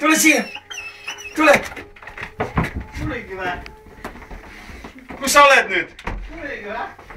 tule siia, tule, tuligi või? kus sa oled nüüd? tuligi või?